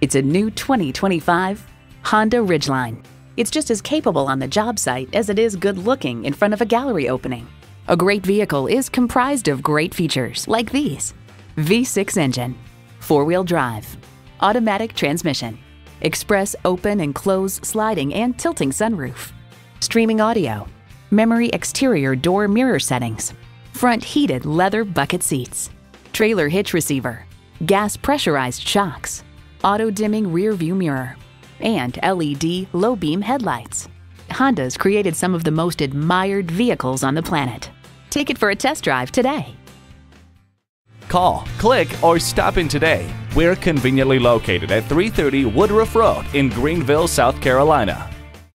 It's a new 2025 Honda Ridgeline. It's just as capable on the job site as it is good looking in front of a gallery opening. A great vehicle is comprised of great features like these V6 engine, four wheel drive, automatic transmission, express open and close sliding and tilting sunroof, streaming audio, memory exterior door mirror settings, front heated leather bucket seats, trailer hitch receiver, gas pressurized shocks, auto dimming rear view mirror, and LED low beam headlights. Honda's created some of the most admired vehicles on the planet. Take it for a test drive today. Call, click, or stop in today. We're conveniently located at 330 Woodruff Road in Greenville, South Carolina.